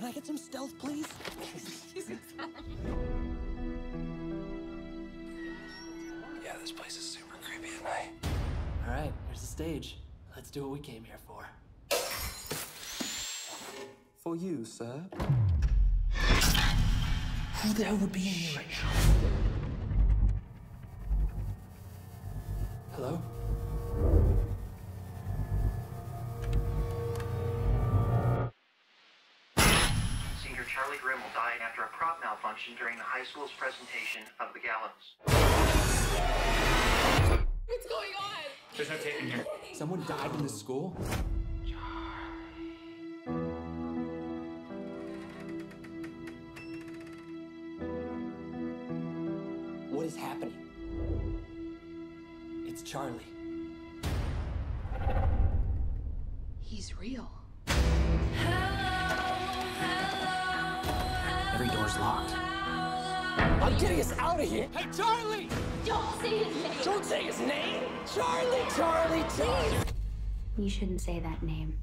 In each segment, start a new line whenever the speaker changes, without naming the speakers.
candles, please?
Yeah, this place is super creepy at night.
All right, here's the stage. Let's do what we came here for.
For you, sir.
Who the hell would be in here right now? Hello?
Charlie Grimille died after a prop malfunction during the high school's presentation of the gallows.
What's going on?
There's no tape in here.
Someone died in the school? What is happening? It's Charlie.
He's real.
Every door's locked. I'm getting us out of here! Hey, Charlie!
Don't say his name.
Don't say his name! Charlie! Charlie! Charlie!
You shouldn't say that name.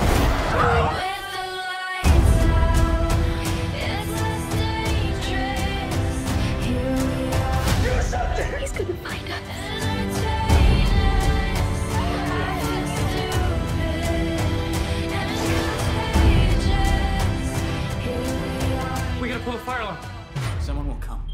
Oh, pull the fire alarm. Someone will come.